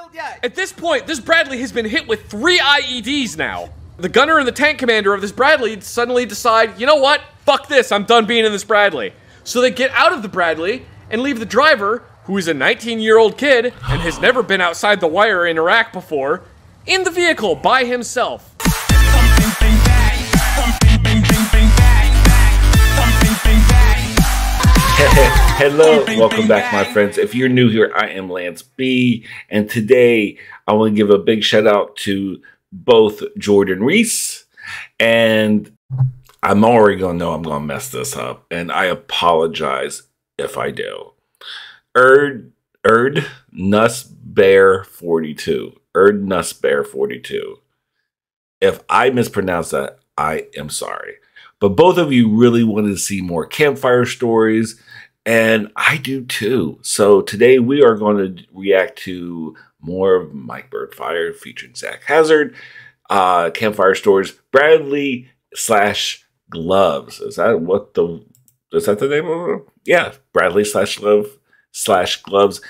still, yeah. At this point, this Bradley has been hit with three IEDs now. The gunner and the tank commander of this Bradley suddenly decide, you know what? Fuck this, I'm done being in this Bradley. So they get out of the Bradley and leave the driver, who is a 19 year old kid and has never been outside the wire in Iraq before, in the vehicle by himself. Hello, welcome back, my friends. If you're new here, I am Lance B, and today I want to give a big shout out to both Jordan Reese and I'm already gonna know I'm gonna mess this up, and I apologize if I do. Erd Erd Nuss Bear 42. Erd Nuss Bear 42. If I mispronounce that, I am sorry. But both of you really wanted to see more campfire stories, and I do too. So today we are going to react to more of Mike Burnfire featuring Zach Hazard, uh, campfire stories, Bradley slash Gloves. Is that what the is that the name of it? Yeah, Bradley slash Glove slash Gloves.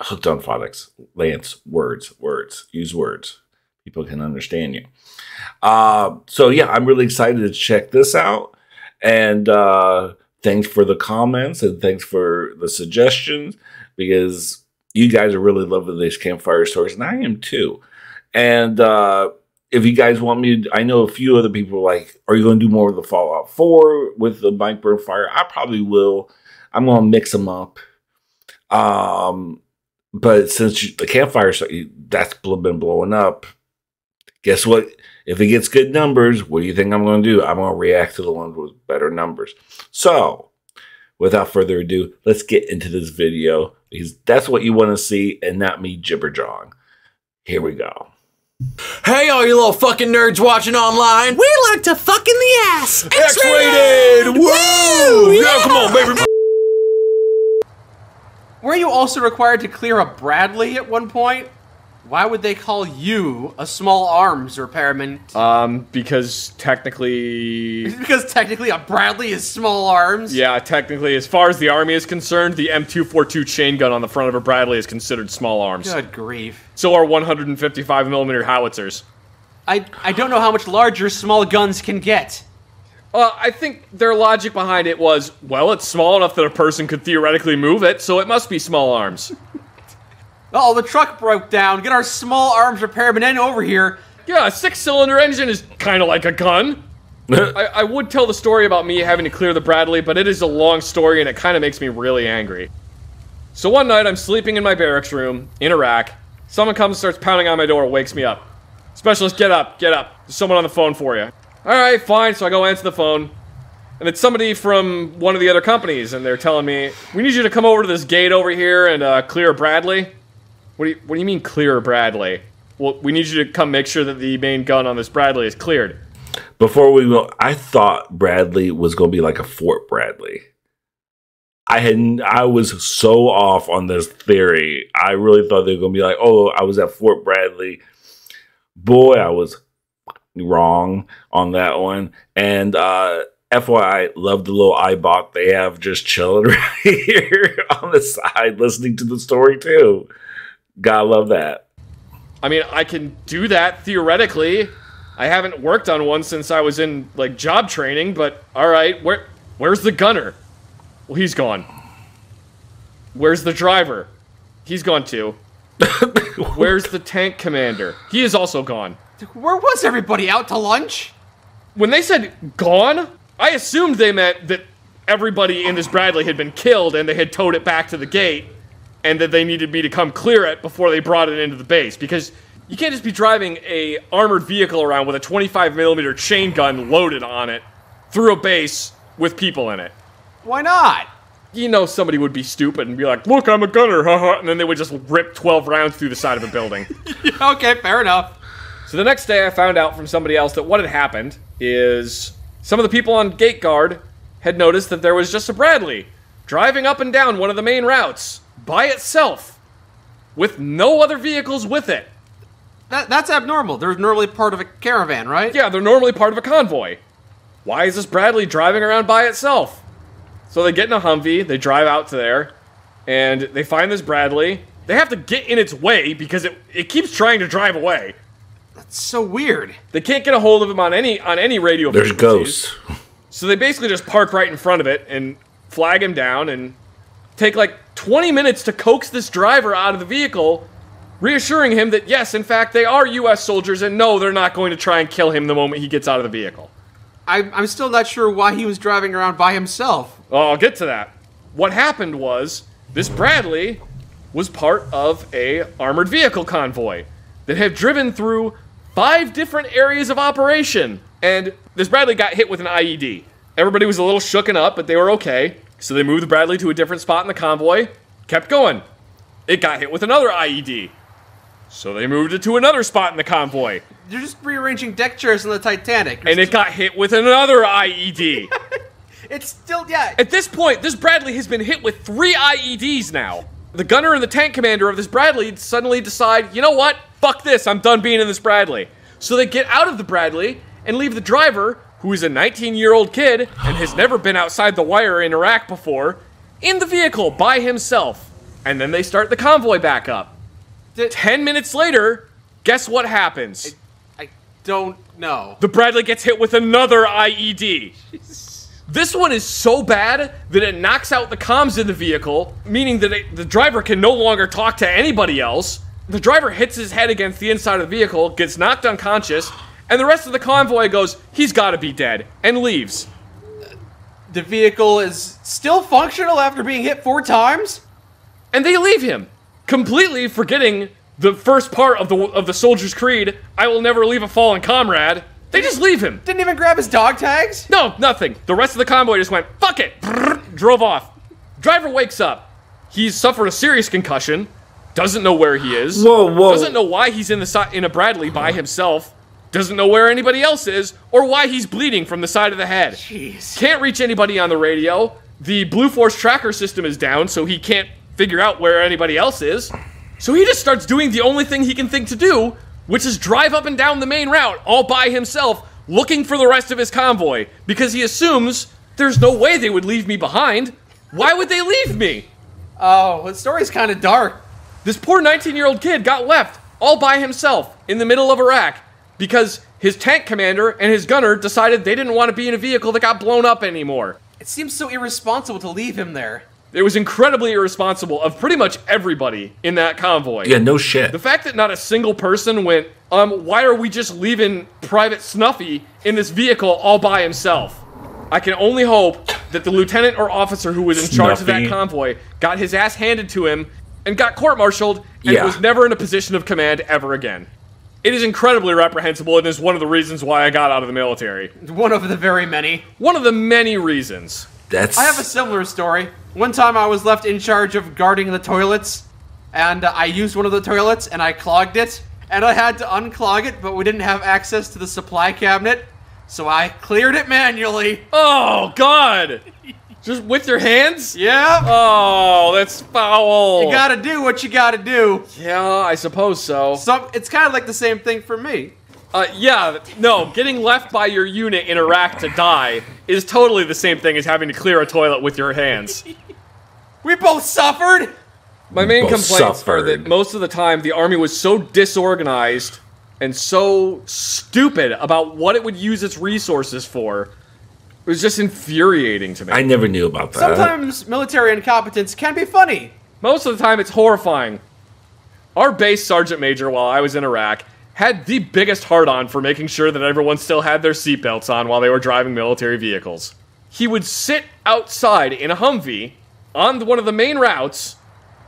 Hooked on phonics. Lance, words, words. Use words. People can understand you. Uh, so yeah, I'm really excited to check this out. And uh, thanks for the comments and thanks for the suggestions because you guys are really loving these campfire stories, and I am too. And uh, if you guys want me to, I know a few other people like, are you going to do more of the Fallout 4 with the Mike Burn Fire? I probably will. I'm going to mix them up. Um, but since you, the campfire, that's been blowing up, guess what? If it gets good numbers, what do you think I'm going to do? I'm going to react to the ones with better numbers. So, without further ado, let's get into this video because that's what you want to see and not me jibberjawing. Here we go. Hey, all you little fucking nerds watching online. We like to fuck in the ass. X-rated! Woo! Yeah, yeah, come on, baby. Were you also required to clear a Bradley at one point? Why would they call you a small arms repairman? Um, because technically. because technically a Bradley is small arms? Yeah, technically, as far as the army is concerned, the M242 chain gun on the front of a Bradley is considered small arms. Good grief. So are 155 millimeter howitzers. I, I don't know how much larger small guns can get. Uh, I think their logic behind it was, well, it's small enough that a person could theoretically move it, so it must be small arms. Oh, the truck broke down. Get our small arms repairman in over here. Yeah, a six-cylinder engine is kind of like a gun. I, I, would tell the story about me having to clear the Bradley, but it is a long story and it kind of makes me really angry. So one night, I'm sleeping in my barracks room in Iraq. Someone comes and starts pounding on my door, wakes me up. Specialist, get up, get up. There's someone on the phone for you. Alright, fine, so I go answer the phone. And it's somebody from one of the other companies, and they're telling me, we need you to come over to this gate over here and uh, clear Bradley. What do you What do you mean clear Bradley? Well, we need you to come make sure that the main gun on this Bradley is cleared. Before we go, I thought Bradley was going to be like a Fort Bradley. I had I was so off on this theory. I really thought they were going to be like, oh, I was at Fort Bradley. Boy, I was wrong on that one. And uh, FYI, love the little Eyebot they have just chilling right here on the side, listening to the story too. Gotta love that. I mean, I can do that theoretically. I haven't worked on one since I was in like job training, but all right, where where's the gunner? Well, he's gone. Where's the driver? He's gone too. where's the tank commander? He is also gone. Where was everybody out to lunch? When they said gone, I assumed they meant that everybody in this Bradley had been killed and they had towed it back to the gate and that they needed me to come clear it before they brought it into the base because you can't just be driving a armored vehicle around with a 25 millimeter chain gun loaded on it through a base with people in it. Why not? You know somebody would be stupid and be like, "Look, I'm a gunner," haha, and then they would just rip 12 rounds through the side of a building. okay, fair enough. So the next day, I found out from somebody else that what had happened is some of the people on gate guard had noticed that there was just a Bradley driving up and down one of the main routes by itself with no other vehicles with it. That, that's abnormal. They're normally part of a caravan, right? Yeah, they're normally part of a convoy. Why is this Bradley driving around by itself? So they get in a Humvee, they drive out to there, and they find this Bradley, They have to get in its way because it, it keeps trying to drive away. That's so weird. They can't get a hold of him on any on any radio There's ghosts. So they basically just park right in front of it and flag him down and take like 20 minutes to coax this driver out of the vehicle, reassuring him that yes, in fact, they are US soldiers and no, they're not going to try and kill him the moment he gets out of the vehicle. I, I'm still not sure why he was driving around by himself. Oh, I'll get to that. What happened was this Bradley was part of a armored vehicle convoy that had driven through five different areas of operation, and this Bradley got hit with an IED. Everybody was a little shooken up, but they were okay. So they moved Bradley to a different spot in the convoy, kept going. It got hit with another IED. So they moved it to another spot in the convoy, You're just rearranging deck chairs on the Titanic. and it got hit with another IED. it's still yeah. At this point, this Bradley has been hit with three IEDs now. The gunner and the tank commander of this Bradley suddenly decide, you know what? Fuck this, I'm done being in this Bradley. So they get out of the Bradley and leave the driver, who is a 19 year old kid and has never been outside the wire in Iraq before, in the vehicle by himself. And then they start the convoy back up. Did- Ten minutes later, guess what happens? I don't know. the Bradley gets hit with another IED. This one is so bad that it knocks out the comms in the vehicle, meaning that it, the driver can no longer talk to anybody else. The driver hits his head against the inside of the vehicle, gets knocked unconscious, and the rest of the convoy goes, he's gotta be dead, and leaves. The vehicle is still functional after being hit four times. And they leave him, completely forgetting the first part of the of the soldier's creed, I will never leave a fallen comrade. They just leave him. Didn't even grab his dog tags. No, nothing. The rest of the convoy just went, fuck it, drove off. Driver wakes up. He's suffered a serious concussion, doesn't know where he is. Whoa, whoa. Doesn't know why he's in the si- in a Bradley by himself. Doesn't know where anybody else is or why he's bleeding from the side of the head. Jeez. Can't reach anybody on the radio. The Blue Force tracker system is down, so he can't figure out where anybody else is. So he just starts doing the only thing he can think to do, which is drive up and down the main route all by himself, looking for the rest of his convoy, because he assumes there's no way they would leave me behind. Why would they leave me? Oh, the story's kind of dark. This poor 19 year old kid got left all by himself in the middle of Iraq because his tank commander and his gunner decided they didn't want to be in a vehicle that got blown up anymore. It seems so irresponsible to leave him there. It was incredibly irresponsible of pretty much everybody in that convoy. Yeah, no shit. The fact that not a single person went, um, why are we just leaving Private Snuffy in this vehicle all by himself? I can only hope that the lieutenant or officer who was in charge of that convoy got his ass handed to him and got court-martialed and Yeah. was never in a position of command ever again. It is incredibly reprehensible and is one of the reasons why I got out of the military. One of the very many. One of the many reasons. That's I have a similar story. One time I was left in charge of guarding the toilets, and uh, I used one of the toilets and I clogged it, and I had to unclog it, but we didn't have access to the supply cabinet, so I cleared it manually. Oh, God! Just with your hands? Yeah, Oh, that's foul. you gotta do what you gotta do. yeah, I suppose so. So it's kind of like the same thing for me. Uh, yeah, no, getting left by your unit in Iraq to die is totally the same thing as having to clear a toilet with your hands. We both suffered. My main Both complaints are that suffered. most of the time the army was so disorganized and so stupid about what it would use its resources for. It was just infuriating to me. I never knew about that. Sometimes military incompetence can be funny. Most of the time, it's horrifying. Our base sergeant major, while I was in Iraq, had the biggest hard on for making sure that everyone still had their seatbelts on while they were driving military vehicles. He would sit outside in a Humvee on one of the main routes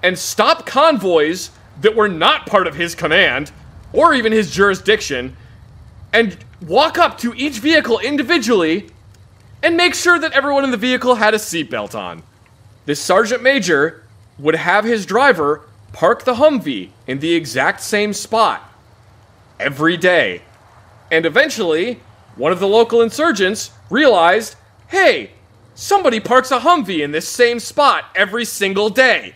and stop convoys that were not part of his command or even his jurisdiction and walk up to each vehicle individually and make sure that everyone in the vehicle had a seatbelt on. This sergeant major would have his driver park the Humvee in the exact same spot every day. And eventually, one of the local insurgents realized hey, somebody parks a Humvee in this same spot every single day,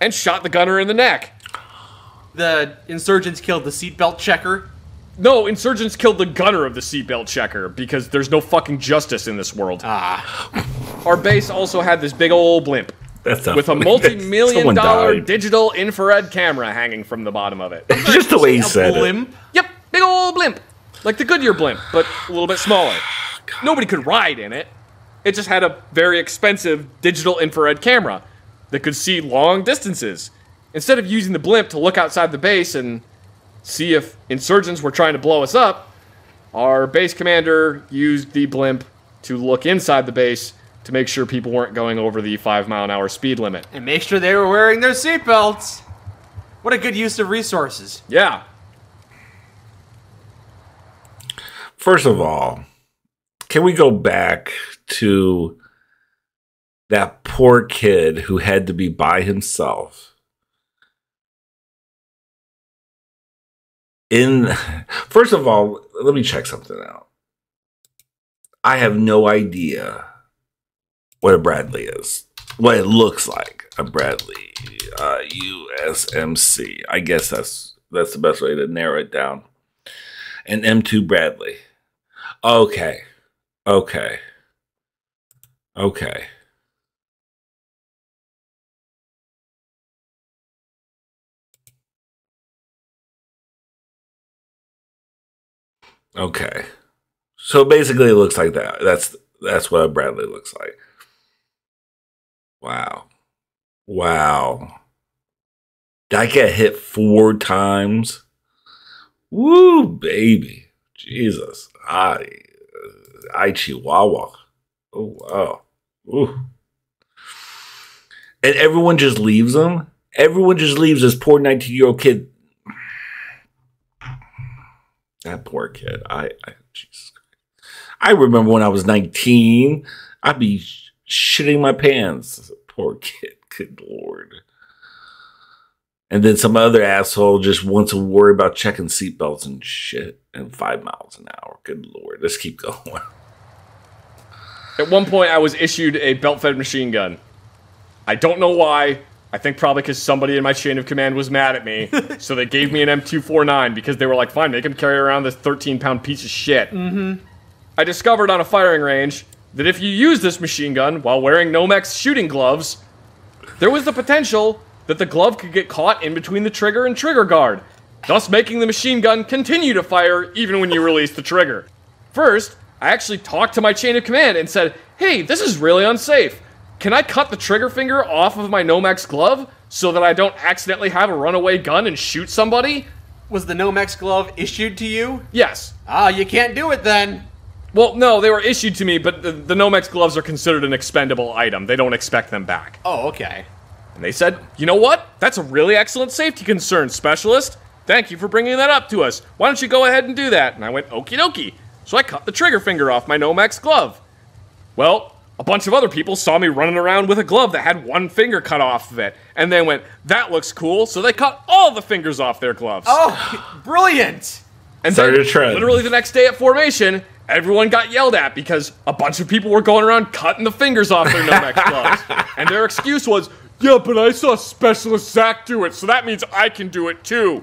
and shot the gunner in the neck. The insurgents killed the seatbelt checker. No, insurgents killed the gunner of the seatbelt checker because there's no fucking justice in this world. Ah, Our base also had this big old blimp. That's with a funny. multi-million Someone dollar died. digital infrared camera hanging from the bottom of it. Just the way he A said it. blimp. Yep, big old blimp. Like the Goodyear blimp, but a little bit smaller. Nobody could ride in it. It just had a very expensive digital infrared camera that could see long distances. Instead of using the blimp to look outside the base and see if insurgents were trying to blow us up, our base commander used the blimp to look inside the base to make sure people weren't going over the five mile an hour speed limit. And make sure they were wearing their seatbelts. What a good use of resources. Yeah, First of all, can we go back to that poor kid who had to be by himself? In first of all, let me check something out. I have no idea what a Bradley is, what it looks like a Bradley uh, USMC. I guess that's that's the best way to narrow it down. An M2 Bradley. Okay. Okay. Okay. Okay. So basically it looks like that. That's that's what Bradley looks like. Wow. Wow. Did I get hit four times? Woo, baby. Jesus. I uh, I Chihuahua. Oh wow. Ooh. And everyone just leaves him. Everyone just leaves this poor 19 year old kid. That poor kid. I, I Jesus Christ. I remember when I was 19, I'd be shitting my pants. Poor kid. Good lord. And then some other asshole just wants to worry about checking seatbelts and shit and five miles an hour. Good lord. Let's keep going. At one point, I was issued a belt fed machine gun. I don't know why. I think probably because somebody in my chain of command was mad at me. so they gave me an M249 because they were like, fine, make him carry around this 13 pound piece of shit. Mm-hmm. I discovered on a firing range that if you use this machine gun while wearing Nomex shooting gloves, there was the potential that the glove could get caught in between the trigger and trigger guard, thus making the machine gun continue to fire even when you release the trigger. First, I actually talked to my chain of command and said, hey, this is really unsafe. Can I cut the trigger finger off of my Nomex glove so that I don't accidentally have a runaway gun and shoot somebody? Was the Nomex glove issued to you? Yes. Ah, you can't do it then. Well, no, they were issued to me, but the, the Nomex gloves are considered an expendable item. They don't expect them back. Oh, okay. And they said, you know what? That's a really excellent safety concern, specialist. Thank you for bringing that up to us. Why don't you go ahead and do that? And I went, okie dokie. So I cut the trigger finger off my Nomex glove. Well, a bunch of other people saw me running around with a glove that had one finger cut off of it. And they went, that looks cool. So they cut all the fingers off their gloves. Oh, brilliant. And Started then, a trend. literally the next day at formation, everyone got yelled at because a bunch of people were going around cutting the fingers off their Nomex gloves. And their excuse was, yeah, but I saw Specialist Zach do it, so that means I can do it too.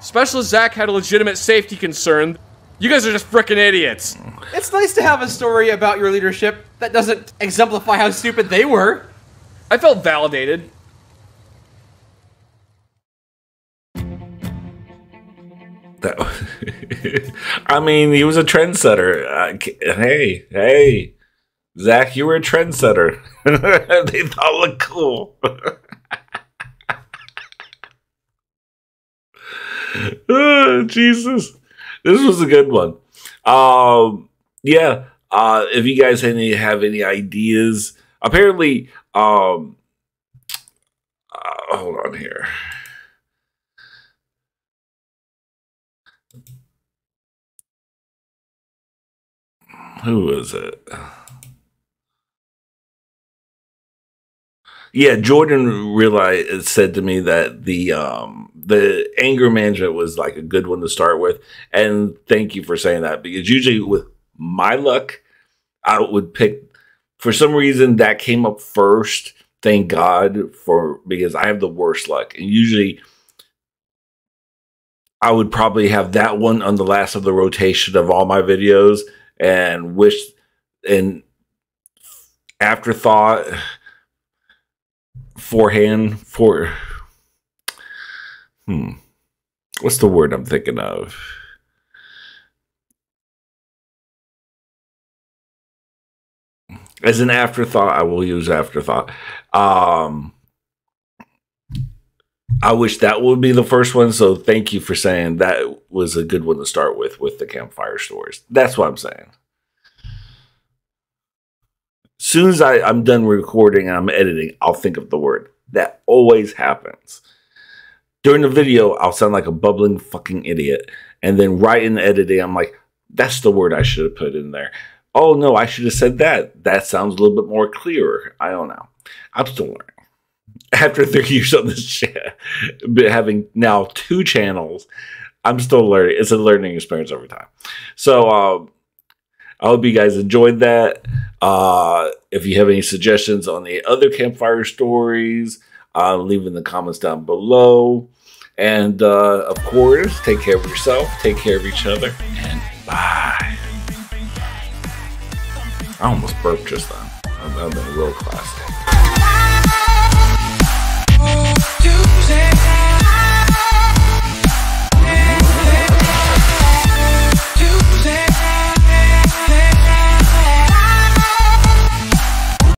Specialist Zach had a legitimate safety concern. You guys are just freaking idiots. It's nice to have a story about your leadership that doesn't exemplify how stupid they were. I felt validated. That, I mean, he was a trendsetter. K- hey, hey, Zach, you were a trendsetter. they thought it looked cool. oh, Jesus, this was a good one. Um, yeah. Uh, if you guys any have any ideas, apparently, um, uh, hold on here. who was it? Yeah, Jordan realized said to me that the um the anger management was like a good one to start with, and thank you for saying that because usually with my luck, I would pick for some reason that came up first. Thank God for because I have the worst luck, and usually I would probably have that one on the last of the rotation of all my videos and wish and afterthought forehand for hmm what's the word i'm thinking of? As an afterthought i will use afterthought. Um i wish that would be the first one so thank you for saying that was a good one to start with with the campfire stories. That's what i'm saying soon as I, I'm done recording and I'm editing, I'll think of the word. That always happens. During the video, I'll sound like a bubbling fucking idiot. And then right in the editing, I'm like, that's the word I should have put in there. Oh no, I should have said that. That sounds a little bit more clearer. I don't know. I'm still learning. After three years on this chat, but having now two channels, I'm still learning. It's a learning experience over time. So, um, I hope you guys enjoyed that. Uh, if you have any suggestions on the other campfire stories, uh, leave in the comments down below. And uh, of course, take care of yourself, take care of each other, and bye. I almost burped just then. I'm, been a real classic.